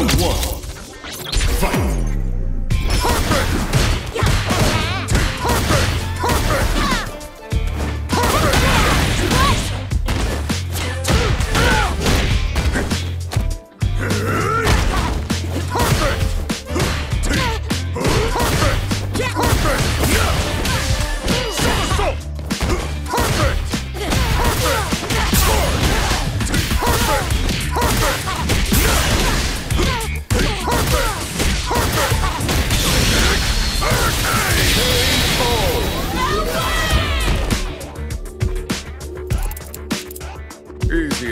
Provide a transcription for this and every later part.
One.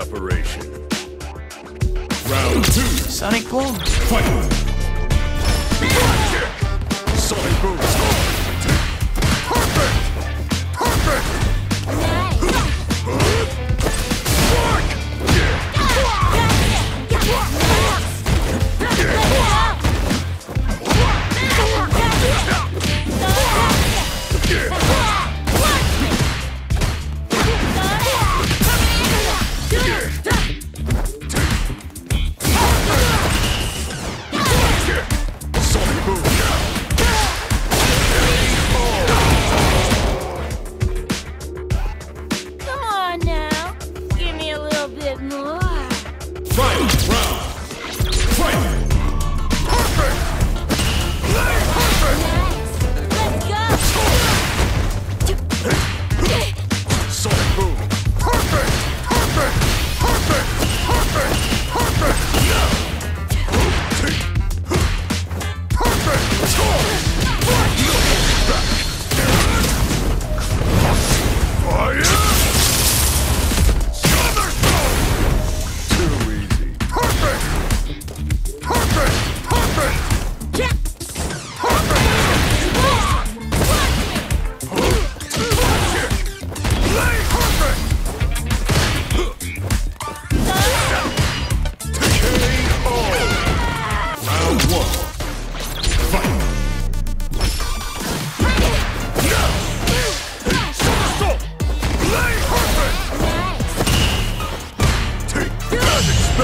Operation. Round two. Sonic Boom. Fight. Sonic Boom.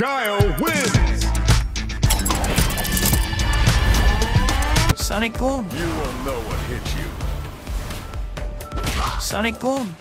Guile wins! Sonic Boom. You will know what hit you. Sonic Boom.